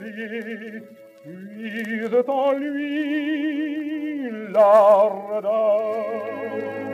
l'Italie puise en lui l'ardeur.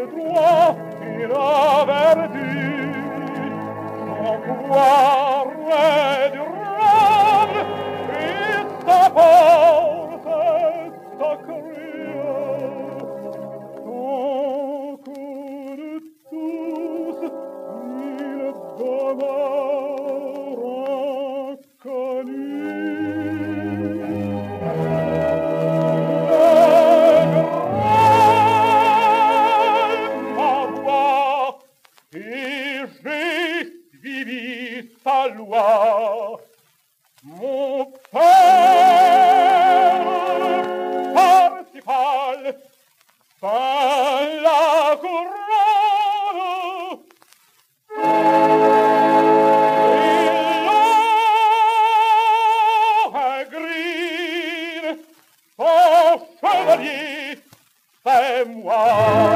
de toi il a verdi ouais ta loi. Mon père Parsifal, par la couronne, il agrine, au chevalier, fais-moi.